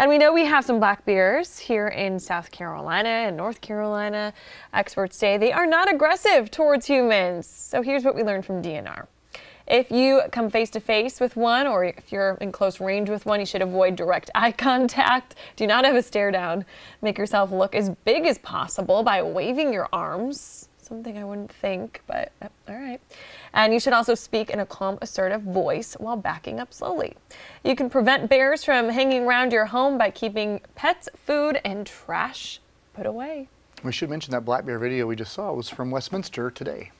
And we know we have some black bears here in South Carolina and North Carolina. Experts say they are not aggressive towards humans. So here's what we learned from DNR. If you come face to face with one or if you're in close range with one, you should avoid direct eye contact. Do not have a stare down. Make yourself look as big as possible by waving your arms. Something I wouldn't think, but uh, all right. And you should also speak in a calm, assertive voice while backing up slowly. You can prevent bears from hanging around your home by keeping pets, food, and trash put away. We should mention that black bear video we just saw was from Westminster today.